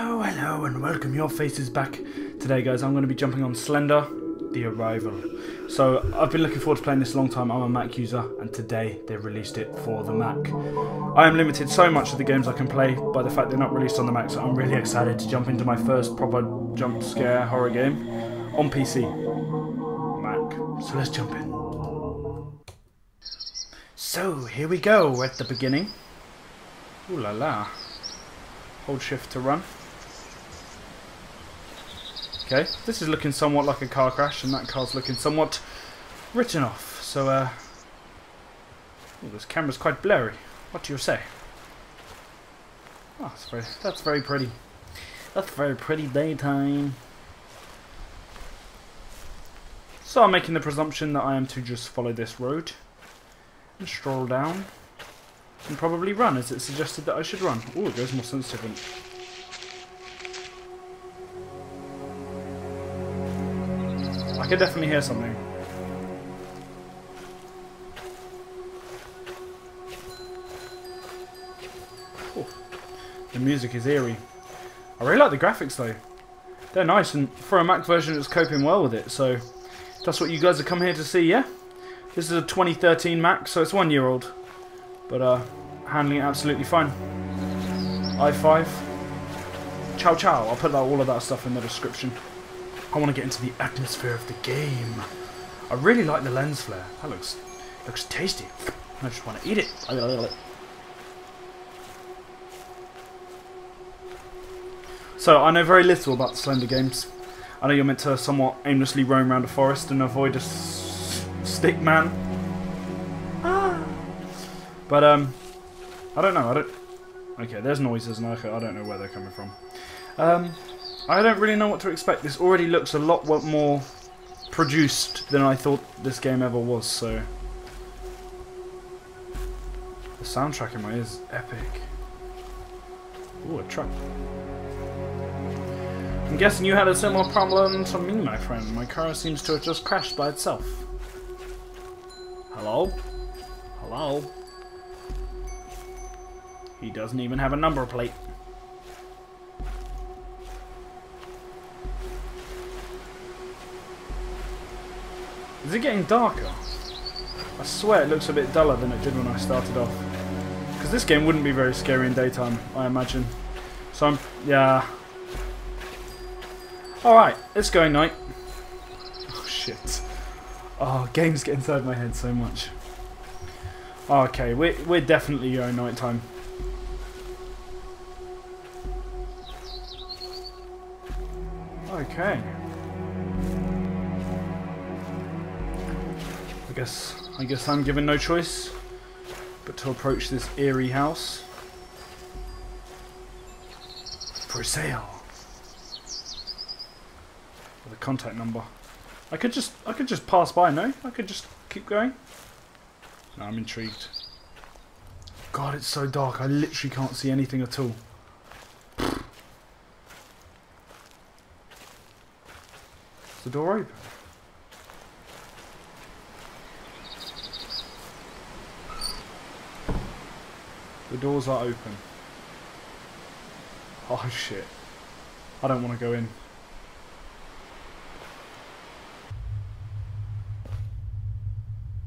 Hello, hello, and welcome your faces back. Today, guys, I'm going to be jumping on Slender, The Arrival. So, I've been looking forward to playing this a long time. I'm a Mac user, and today they've released it for the Mac. I am limited so much of the games I can play by the fact they're not released on the Mac, so I'm really excited to jump into my first proper jump scare horror game on PC. Mac. So, let's jump in. So, here we go. At the beginning. Ooh la la. Hold shift to run. Okay, this is looking somewhat like a car crash, and that car's looking somewhat written off. So, uh, ooh, this camera's quite blurry. What do you say? Oh, that's very, that's very pretty. That's very pretty daytime. So I'm making the presumption that I am to just follow this road and stroll down and probably run as it suggested that I should run. Oh, it goes more sensitive. Could definitely hear something. The music is eerie. I really like the graphics though. They're nice and for a Mac version it's coping well with it, so that's what you guys have come here to see, yeah? This is a 2013 Mac, so it's one year old. But uh, handling it absolutely fine. i5. Ciao ciao. I'll put all of that stuff in the description. I want to get into the atmosphere of the game. I really like the lens flare. That looks looks tasty. I just want to eat it. So I know very little about the Slender games. I know you're meant to somewhat aimlessly roam around a forest and avoid a stick man. Ah. But um, I don't know. I don't. Okay, there's noises, and I, I don't know where they're coming from. Um, I don't really know what to expect. This already looks a lot more produced than I thought this game ever was. So the soundtrack in my ears is epic. Ooh, a truck. I'm guessing you had a similar problem to me, my friend. My car seems to have just crashed by itself. Hello? Hello? He doesn't even have a number plate. Is it getting darker? I swear it looks a bit duller than it did when I started off. Because this game wouldn't be very scary in daytime, I imagine. So I'm... yeah. Alright, it's going night. Oh shit. Oh, games get inside my head so much. Okay, we're, we're definitely going nighttime. Okay. Guess I guess I'm given no choice but to approach this eerie house for sale. With a contact number. I could just I could just pass by, no? I could just keep going. No, I'm intrigued. God, it's so dark. I literally can't see anything at all. Is the door open? The doors are open. Oh shit. I don't want to go in.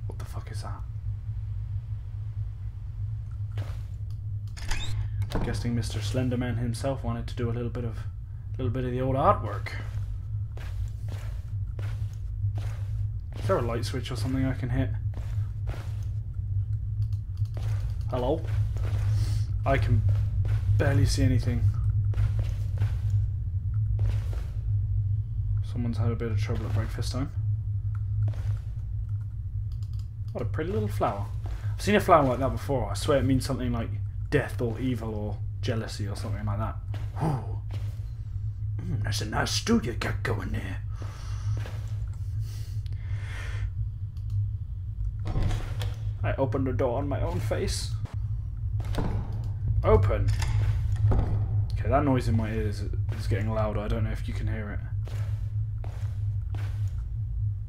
What the fuck is that? I'm guessing Mr. Slenderman himself wanted to do a little bit of a little bit of the old artwork. Is there a light switch or something I can hit? Hello? I can barely see anything. Someone's had a bit of trouble at breakfast time. What a pretty little flower. I've seen a flower like that before. I swear it means something like death or evil or jealousy or something like that. Ooh. Mm, that's a nice stew you got going there. I opened the door on my own face. Open! Okay, that noise in my ears is getting louder. I don't know if you can hear it.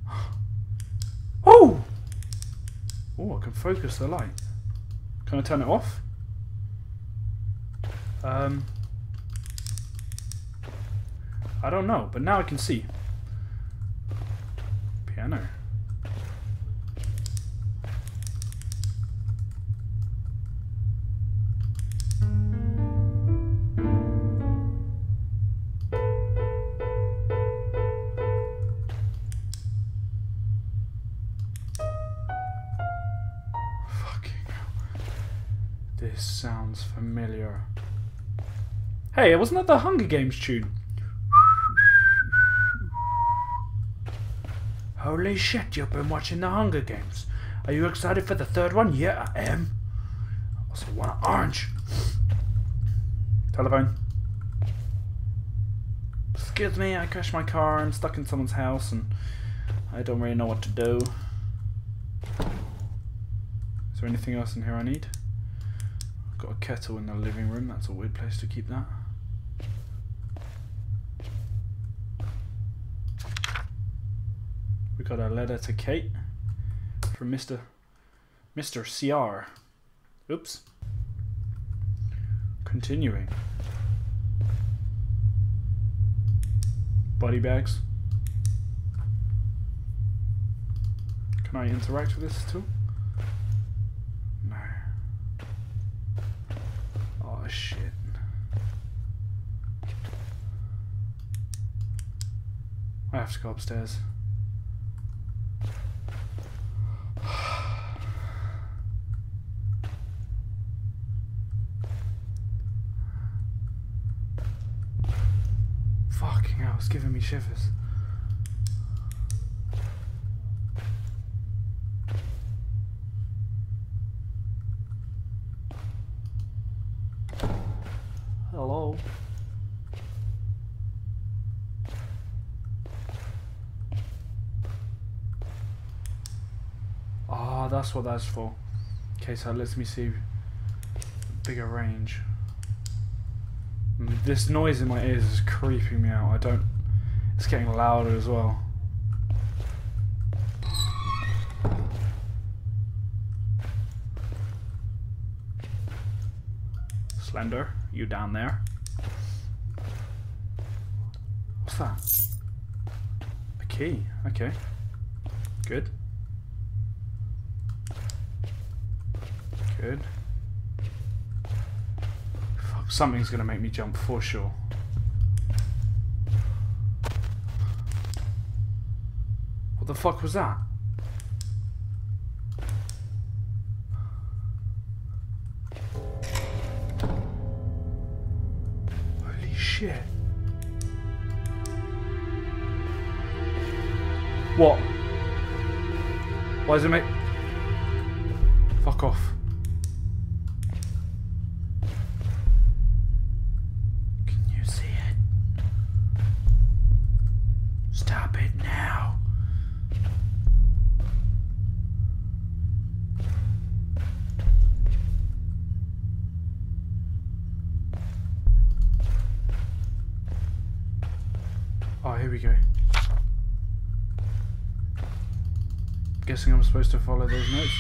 Oh! Oh, I can focus the light. Can I turn it off? Um. I don't know, but now I can see. Piano. This sounds familiar. Hey, it wasn't that the Hunger Games tune? Holy shit, you've been watching the Hunger Games. Are you excited for the third one? Yeah, I am. I also want an orange. Telephone. Excuse me, I crashed my car. I'm stuck in someone's house and I don't really know what to do. Is there anything else in here I need? Got a kettle in the living room. That's a weird place to keep that. We got a letter to Kate from Mr. Mr. CR. Oops. Continuing. Body bags. Can I interact with this too? Shit. I have to go upstairs. Fucking hell, it's giving me shivers. That's what that's for. Okay, so that lets me see bigger range. This noise in my ears is creeping me out. I don't. It's getting louder as well. Slender, you down there? What's that? A key. Okay. Good. Good. Fuck, something's gonna make me jump for sure. What the fuck was that? Holy shit. What? Why does it make... Fuck off. Oh, here we go. Guessing I'm supposed to follow those notes.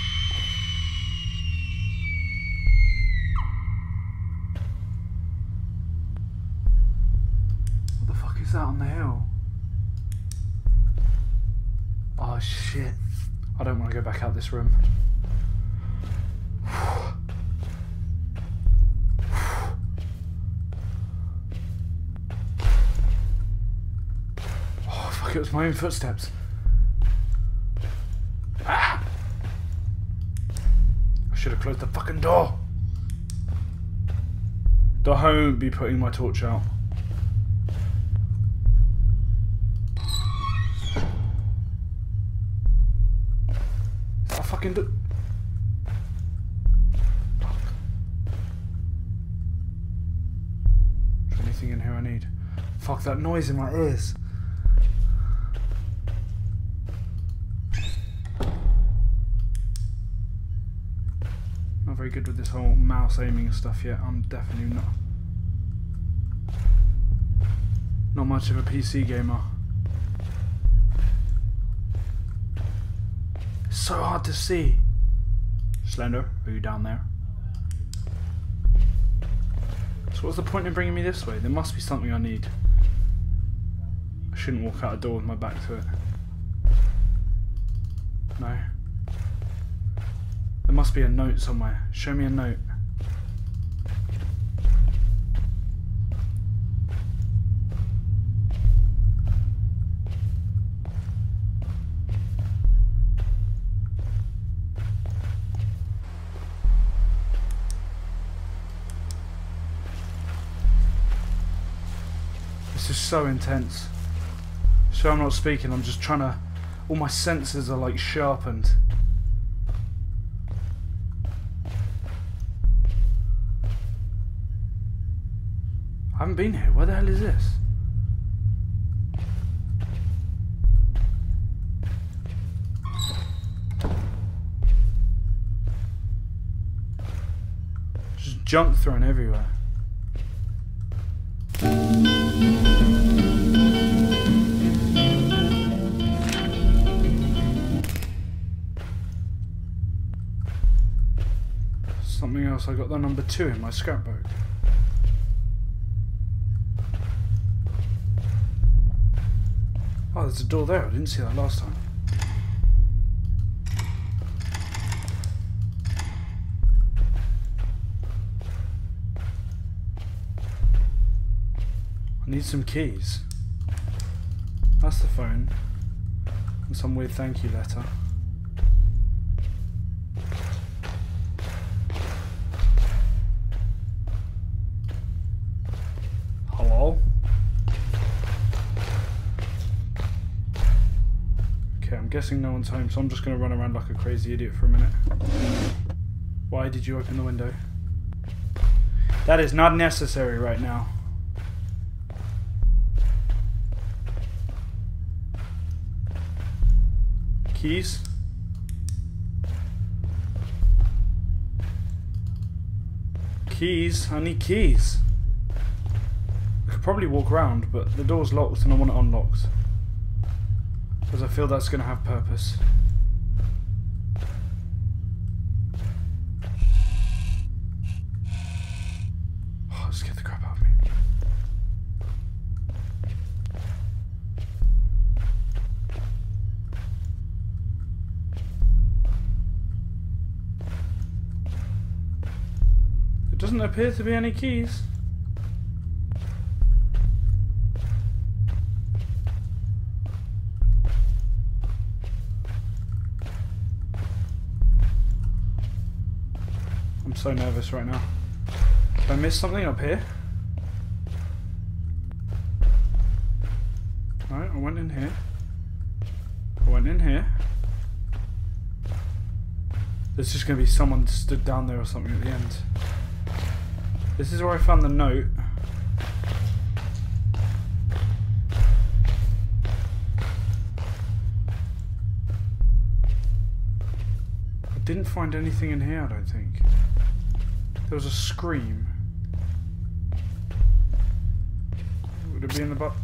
What the fuck is that on the hill? Oh shit. I don't want to go back out this room. Fuck, it was my own footsteps. Ah! I should have closed the fucking door. Don't be putting my torch out. That fucking do- Fuck. Is anything in here I need? Fuck that noise in my ears. Very good with this whole mouse aiming stuff yet. I'm definitely not. Not much of a PC gamer. It's so hard to see. Slender, are you down there? So what's the point in bringing me this way? There must be something I need. I shouldn't walk out a door with my back to it. No. There must be a note somewhere. Show me a note. This is so intense. So I'm not speaking, I'm just trying to... All my senses are like sharpened. Haven't been here. Where the hell is this? Just junk thrown everywhere. Something else, I got the number two in my scrapbook. There's a door there. I didn't see that last time. I need some keys. That's the phone. And some weird thank you letter. Guessing no one's home, so I'm just going to run around like a crazy idiot for a minute. Why did you open the window? That is not necessary right now. Keys? Keys? I need keys. I could probably walk around, but the door's locked and I want it unlocked. Because I feel that's going to have purpose. Oh, the crap out of me. There doesn't appear to be any keys. So nervous right now. Did I miss something up here? Alright, I went in here. I went in here. There's just going to be someone stood down there or something at the end. This is where I found the note. I didn't find anything in here, I don't think. There was a scream. Would it be in the butt?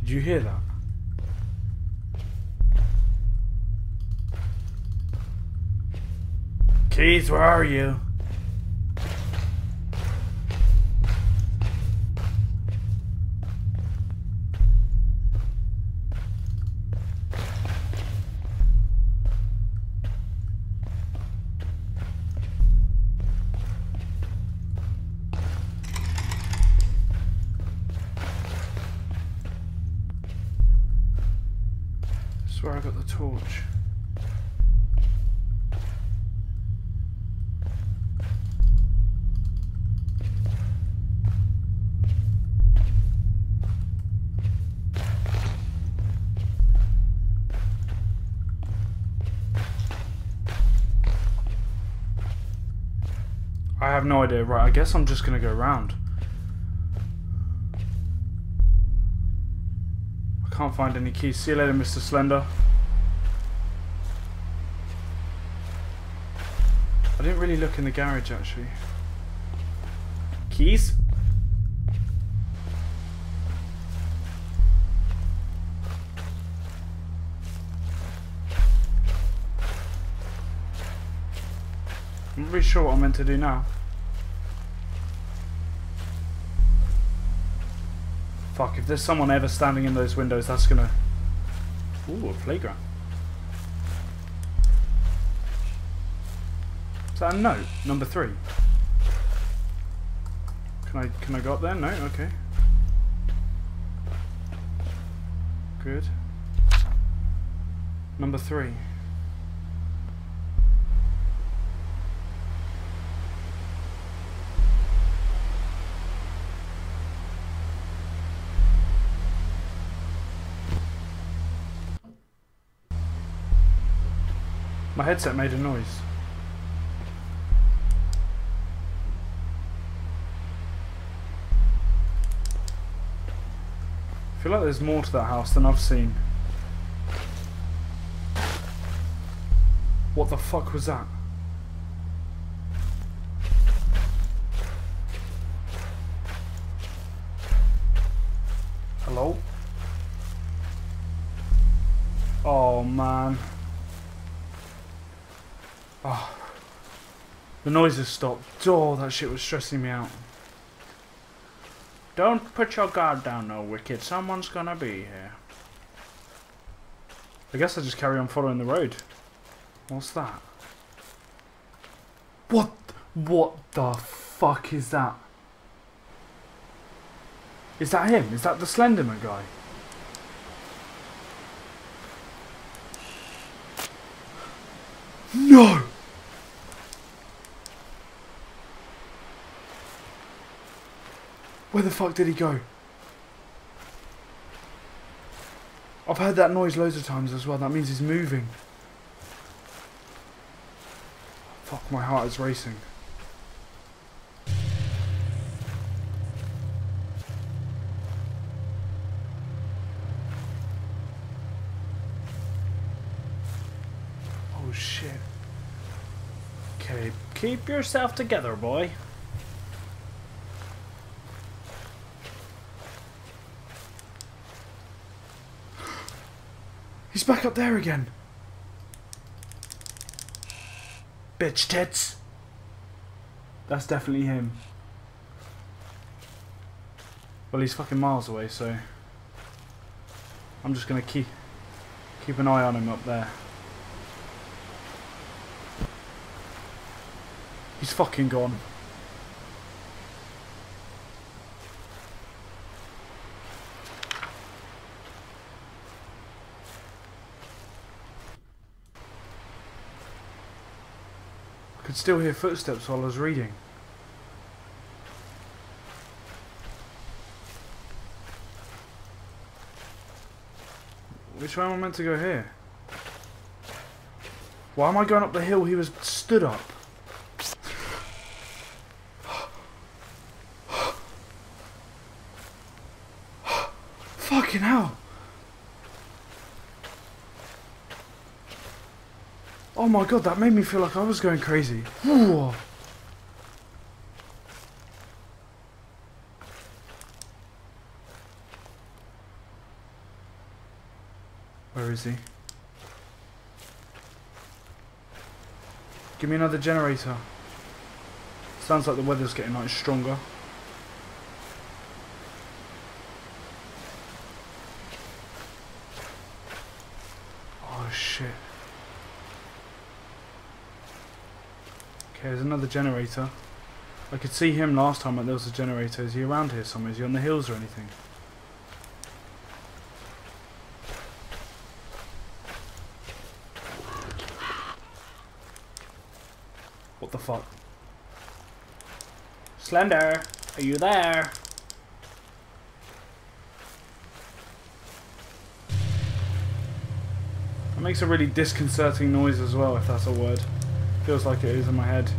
Did you hear that? Keith, where are you? I have no idea. Right, I guess I'm just gonna go round. I can't find any keys. See you later, Mr. Slender. I didn't really look in the garage actually. Keys? I'm not really sure what I'm meant to do now. Fuck, if there's someone ever standing in those windows, that's gonna... Ooh, a playground. Is that a note? Number three. Can I can I go up there? No? Okay. Good. Number three. My headset made a noise. I feel like there's more to that house than I've seen. What the fuck was that? Hello? Oh man. Oh. The noise has stopped. Oh, that shit was stressing me out. Don't put your guard down, no wicked. Someone's gonna be here. I guess I just carry on following the road. What's that? What? What the fuck is that? Is that him? Is that the Slenderman guy? No! Where the fuck did he go? I've heard that noise loads of times as well. That means he's moving. Fuck, my heart is racing. Oh shit. Okay, keep yourself together, boy. He's back up there again. Bitch tits. That's definitely him. Well, he's fucking miles away, so I'm just gonna keep keep an eye on him up there. He's fucking gone. Could still hear footsteps while I was reading. Which way am I meant to go here? Why am I going up the hill he was stood up? Fucking hell. Oh my god, that made me feel like I was going crazy. Whew. Where is he? Give me another generator. Sounds like the weather's getting like stronger. Oh shit. Okay, there's another generator. I could see him last time when there was a generator. Is he around here somewhere? Is he on the hills or anything? What the fuck? Slender, are you there? That makes a really disconcerting noise as well, if that's a word. Feels like it is in my head.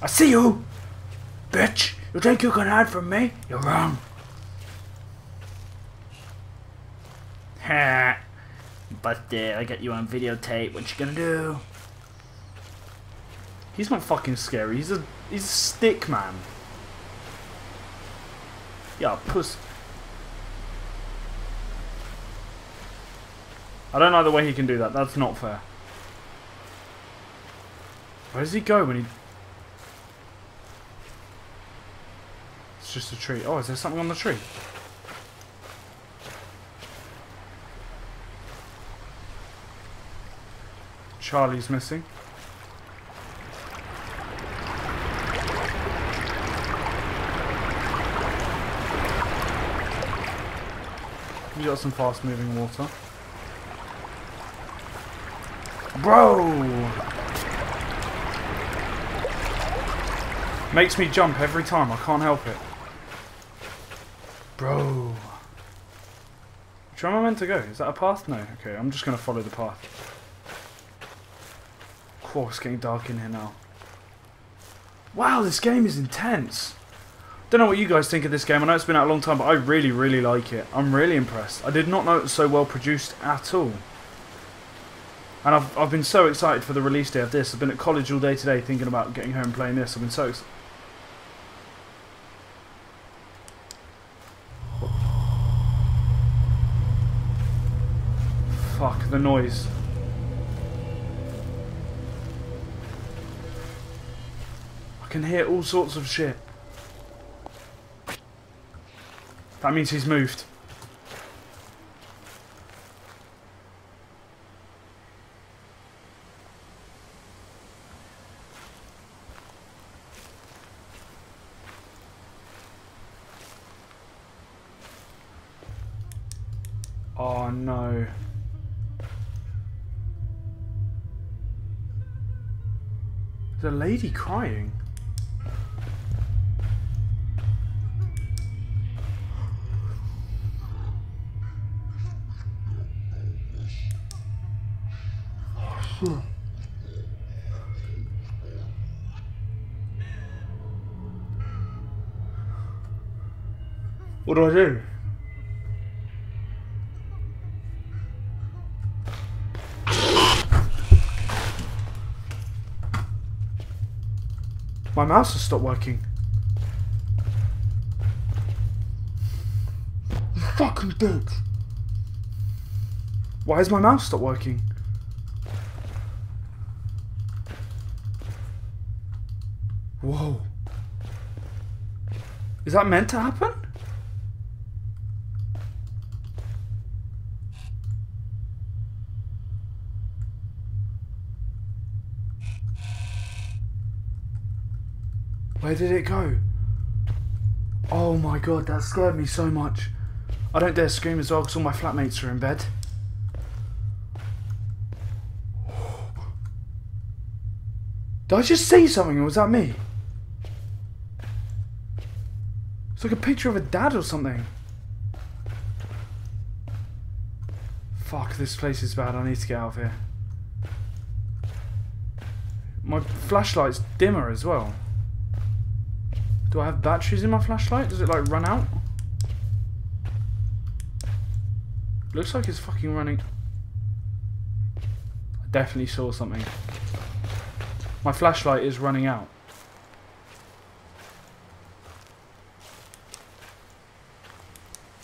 I see you! Bitch! You think you can hide from me? You're wrong. Ha! But uh, I got you on videotape. What you gonna do? He's not fucking scary. He's a he's a stick man. Yeah, puss. I don't know the way he can do that. That's not fair. Where does he go when he... It's just a tree. Oh, is there something on the tree? Charlie's missing. You got some fast moving water. Bro! Makes me jump every time, I can't help it. Bro. Which way am I meant to go? Is that a path? No. Okay, I'm just going to follow the path. Cool, it's getting dark in here now. Wow, this game is intense. Don't know what you guys think of this game. I know it's been out a long time, but I really, really like it. I'm really impressed. I did not know it was so well produced at all. And I've, I've been so excited for the release day of this. I've been at college all day today thinking about getting home and playing this. I've been so excited. Fuck, the noise. I can hear all sorts of shit. That means he's moved. Oh no. There's a lady crying. What do I do? My mouse has stopped working. You fucking bitch. Why has my mouse stopped working? Whoa. Is that meant to happen? Where did it go? Oh my god, that scared me so much. I don't dare scream as well because all my flatmates are in bed. Did I just see something or was that me? It's like a picture of a dad or something. Fuck, this place is bad. I need to get out of here. My flashlight's dimmer as well. Do I have batteries in my flashlight? Does it like run out? Looks like it's fucking running. I definitely saw something. My flashlight is running out.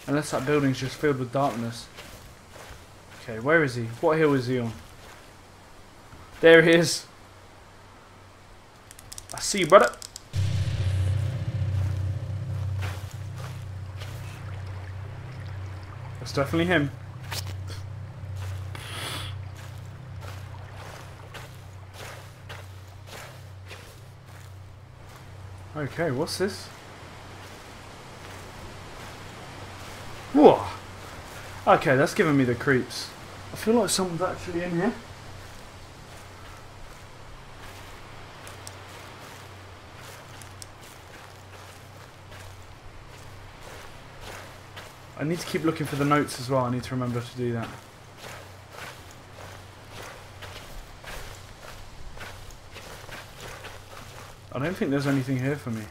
Unless that building's just filled with darkness. Okay, where is he? What hill is he on? There he is. I see you, brother. That's definitely him. Okay, what's this? Whoa! Okay, that's giving me the creeps. I feel like someone's actually in here. I need to keep looking for the notes as well. I need to remember to do that. I don't think there's anything here for me.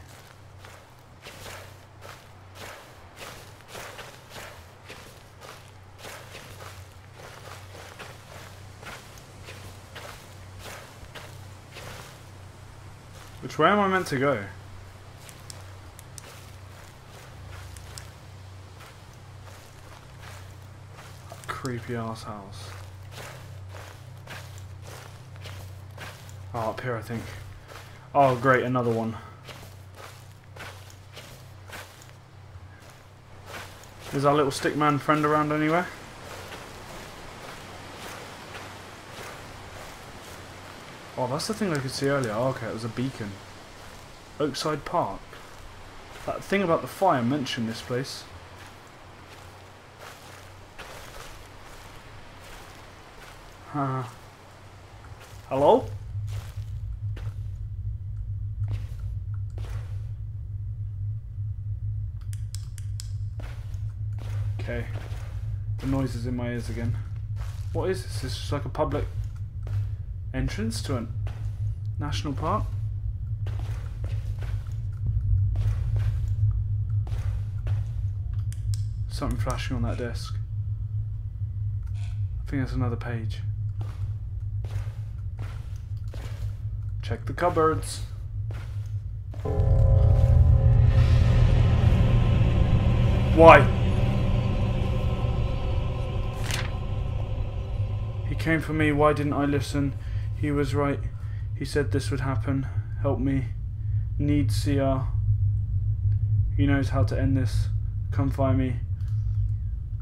Which way am I meant to go? Creepy ass house. Oh, up here I think. Oh great, another one. Is our little stickman friend around anywhere? Oh, that's the thing I could see earlier. Oh, okay, it was a beacon. Oakside Park. That thing about the fire mentioned this place. Uh, hello? Okay. The noise is in my ears again. What is this? Is this just like a public entrance to a national park? Something flashing on that desk. I think that's another page. Check the cupboards. Why? He came for me, why didn't I listen? He was right. He said this would happen. Help me. Need CR. He knows how to end this. Come find me.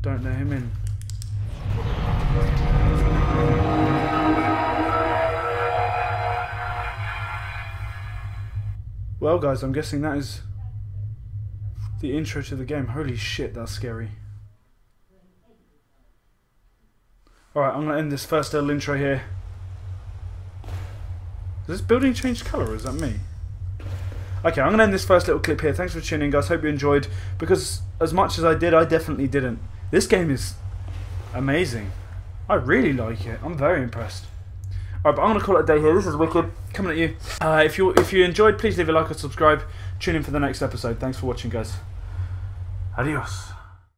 Don't let him in. Well, guys, I'm guessing that is the intro to the game. Holy shit, that's scary. Alright, I'm going to end this first little intro here. Does this building change colour is that me? Okay, I'm going to end this first little clip here. Thanks for tuning in, guys. Hope you enjoyed. Because as much as I did, I definitely didn't. This game is amazing. I really like it. I'm very impressed. Alright, but I'm going to call it a day here. This is Wicked, coming at you. Uh, if you if you enjoyed, please leave a like or subscribe. Tune in for the next episode. Thanks for watching, guys. Adios.